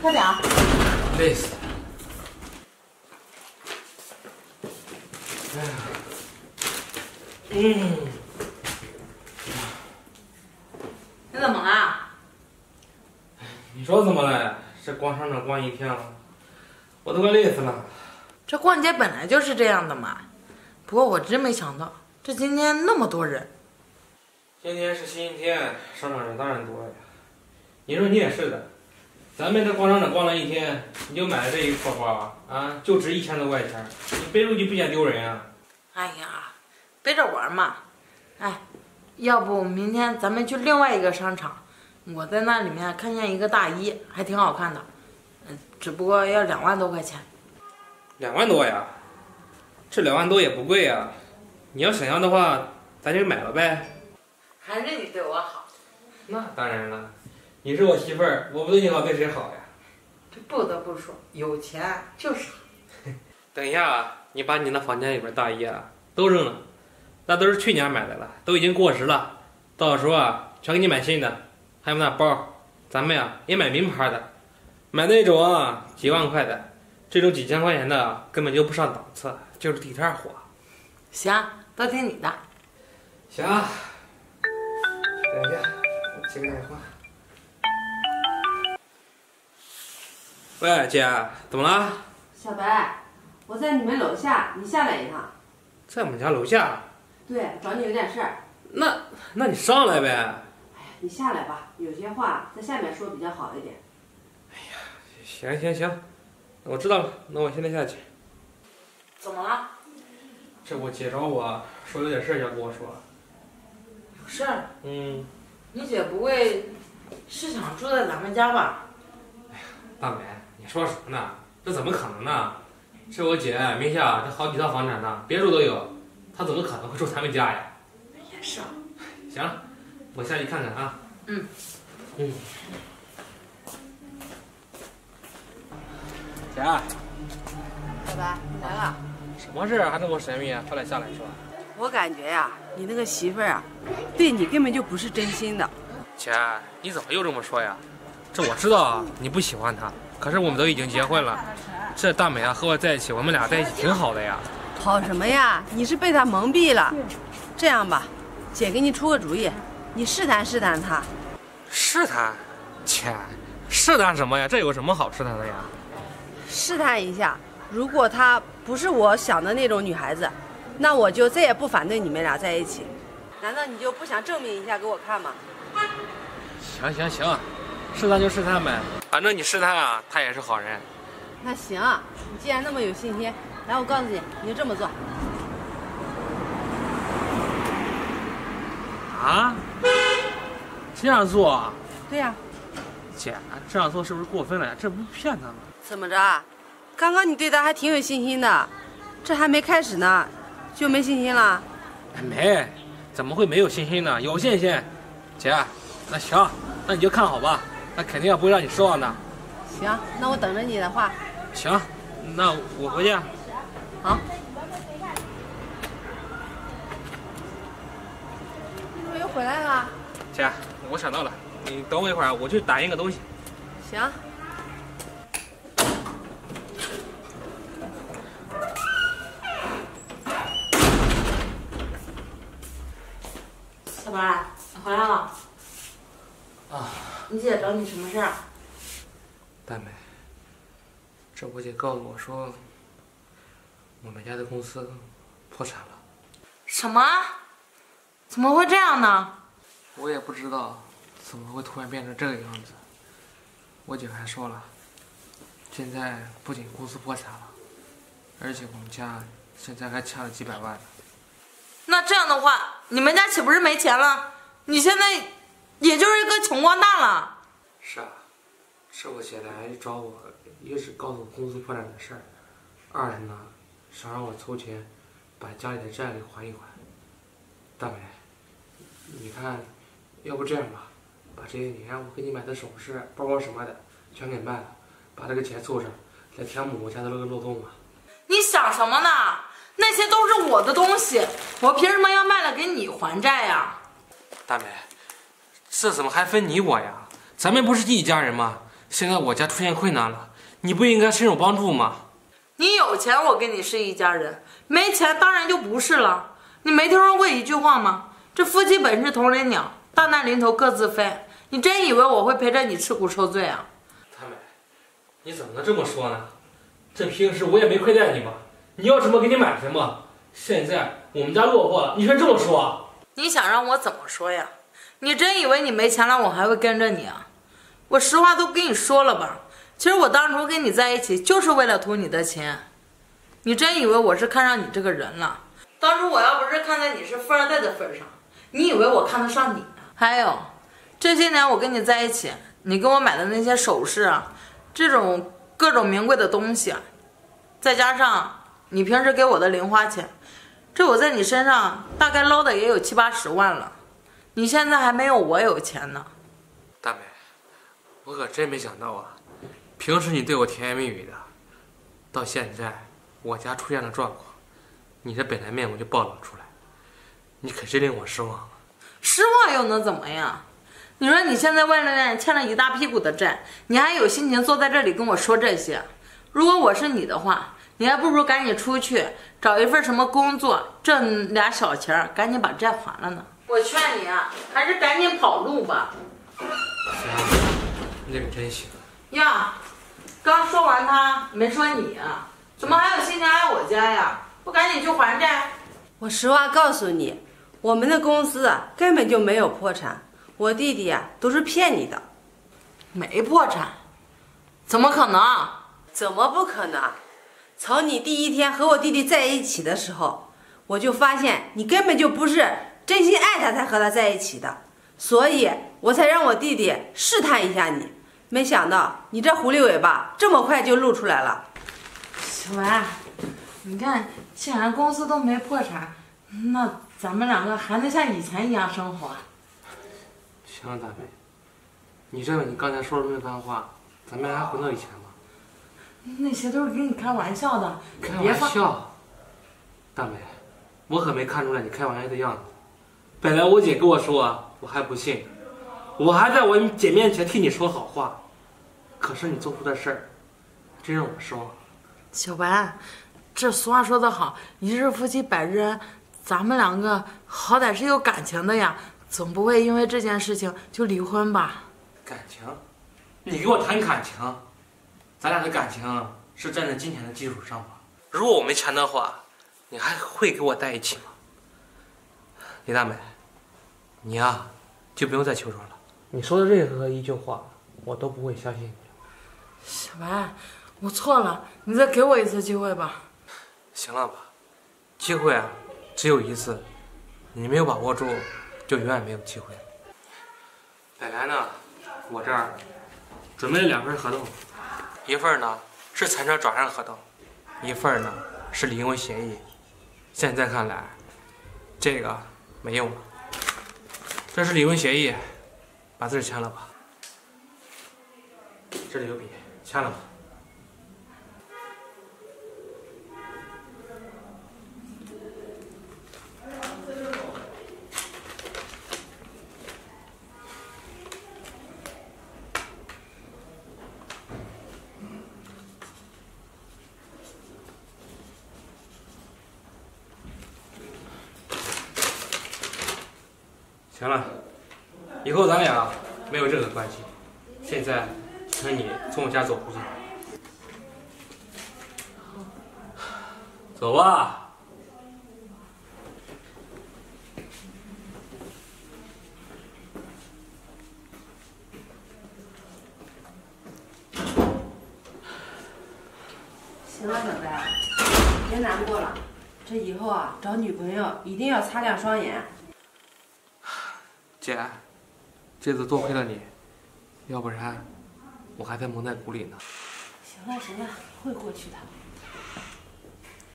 快点啊！累死了。哎呀，嗯，你怎么了？你说怎么了？这逛商场逛一天了，我都快累死了。这逛街本来就是这样的嘛。不过我真没想到，这今天那么多人。今天是星期天，商场人当然多了呀。你说你也是的，咱们这逛商场逛了一天，你就买了这一束花啊，就值一千多块钱，你背出去不嫌丢人啊？哎呀，背着玩嘛。哎，要不明天咱们去另外一个商场，我在那里面看见一个大衣，还挺好看的，嗯，只不过要两万多块钱。两万多呀？这两万多也不贵呀。你要想要的话，咱就买了呗。还是你对我好。那当然了，你是我媳妇儿，我不对你好，对谁好呀？这不得不说，有钱就是好。等一下啊，你把你那房间里边大衣啊都扔了，那都是去年买的了，都已经过时了。到时候啊，全给你买新的。还有那包，咱们呀也买名牌的，买那种啊几万块的，这种几千块钱的根本就不上档次，就是地摊货。行，都听你的。行啊。等一下，我接个电话。喂，姐，怎么了？小白，我在你们楼下，你下来一趟。在我们家楼下。对，找你有点事儿。那，那你上来呗。哎呀，你下来吧，有些话在下面说比较好一点。哎呀，行行行，我知道了，那我现在下去。怎么了？这我姐找我说有点事儿要跟我说。有事儿？嗯。你姐不会是想住在咱们家吧？哎呀，大美，你说什么呢？这怎么可能呢？是我姐名下这好几套房产呢，别墅都有，她怎么可能会住咱们家呀？也是。行，我下去看看啊。嗯。嗯。姐。小白，你来了。什么事还那么神秘啊？快点下来说。我感觉呀，你那个媳妇儿啊，对你根本就不是真心的。姐，你怎么又这么说呀？这我知道啊，你不喜欢她，可是我们都已经结婚了。这大美啊和我在一起，我们俩在一起挺好的呀。好什么呀？你是被她蒙蔽了。这样吧，姐给你出个主意，你试探试探她。试探？切，试探什么呀？这有什么好试探的呀？试探一下，如果她不是我想的那种女孩子。那我就再也不反对你们俩在一起，难道你就不想证明一下给我看吗？行行行，试探就试探呗，反正你试探啊，他也是好人。那行，你既然那么有信心，来，我告诉你，你就这么做。啊？这样做？对呀。姐，这样做是不是过分了呀？这不骗他吗？怎么着？刚刚你对他还挺有信心的，这还没开始呢。就没信心了？没，怎么会没有信心呢？有信心，姐，那行，那你就看好吧，那肯定不会让你失望的。行，那我等着你的话。行，那我回去。好。你怎么又回来了？姐，我想到了，你等我一会儿，我去打印个东西。行。小白，你回来了。啊。你姐找你什么事儿？大美，这我姐告诉我说，我们家的公司破产了。什么？怎么会这样呢？我也不知道，怎么会突然变成这个样子。我姐还说了，现在不仅公司破产了，而且我们家现在还欠了几百万呢。那这样的话。你们家岂不是没钱了？你现在也就是一个穷光蛋了。是啊，这我姐来找我，一是告诉我公司破产的事儿，二是呢，想让我凑钱把家里的债给还一还。大美，你看，要不这样吧，把这些年我给你买的首饰、包包什么的全给卖了，把这个钱凑上，来填补我家的那个漏洞吧。你想什么呢？那些都是我的东西，我凭什么要卖了给你还债呀？大美，这怎么还分你我呀？咱们不是一家人吗？现在我家出现困难了，你不应该伸手帮助吗？你有钱，我跟你是一家人；没钱，当然就不是了。你没听说过一句话吗？这夫妻本是同林鸟，大难临头各自飞。你真以为我会陪着你吃苦受罪啊？大美，你怎么能这么说呢？这平时我也没亏待你吧？你要什么给你买什么。现在我们家落魄了，你却这么说？你想让我怎么说呀？你真以为你没钱了，我还会跟着你啊？我实话都跟你说了吧。其实我当初跟你在一起就是为了图你的钱。你真以为我是看上你这个人了？当初我要不是看在你是富二代的份上，你以为我看得上你啊？还有，这些年我跟你在一起，你给我买的那些首饰啊，这种各种名贵的东西，啊再加上你平时给我的零花钱，这我在你身上大概捞的也有七八十万了。你现在还没有我有钱呢。大美，我可真没想到啊！平时你对我甜言蜜语的，到现在我家出现了状况。你的本来面目就暴露出来，你可真令我失望。失望又能怎么样？你说你现在外面欠了一大屁股的债，你还有心情坐在这里跟我说这些？如果我是你的话，你还不如赶紧出去找一份什么工作，挣俩小钱，赶紧把债还了呢。我劝你啊，还是赶紧跑路吧。行，你可真行。呀，刚说完他，没说你啊？怎么还有心情来我家呀？不赶紧去还债！我实话告诉你，我们的公司啊根本就没有破产，我弟弟啊都是骗你的，没破产，怎么可能？怎么不可能？从你第一天和我弟弟在一起的时候，我就发现你根本就不是真心爱他才和他在一起的，所以我才让我弟弟试探一下你。没想到你这狐狸尾巴这么快就露出来了，小白，你看。既然公司都没破产，那咱们两个还能像以前一样生活。行了，大美，你认为你刚才说的那番话，咱们还回到以前吗？那些都是跟你开玩笑的，开玩笑。大美，我可没看出来你开玩笑的样子。本来我姐跟我说，我还不信，我还在我姐面前替你说好话，可是你做出的事儿，真让我失望。小白。这俗话说得好，一日夫妻百日恩，咱们两个好歹是有感情的呀，总不会因为这件事情就离婚吧？感情？你给我谈感情？咱俩的感情是站在金钱的基础上吧？如果我没钱的话，你还会跟我在一起吗？李大美，你呀，就不用再求着了。你说的任何一句话，我都不会相信你。小白，我错了，你再给我一次机会吧。行了吧，机会啊，只有一次，你没有把握住，就永远没有机会。本来呢，我这儿准备了两份合同，一份呢是财产转让合同，一份呢是离婚协议。现在看来，这个没用了。这是离婚协议，把字签了吧。这里有笔，签了吧。行了，以后咱俩没有任何关系。现在，请你从我家走出去。走吧。行了，小白，别难过了。这以后啊，找女朋友一定要擦亮双眼。姐，这次多亏了你，要不然我还在蒙在鼓里呢。行了行了，会过去的。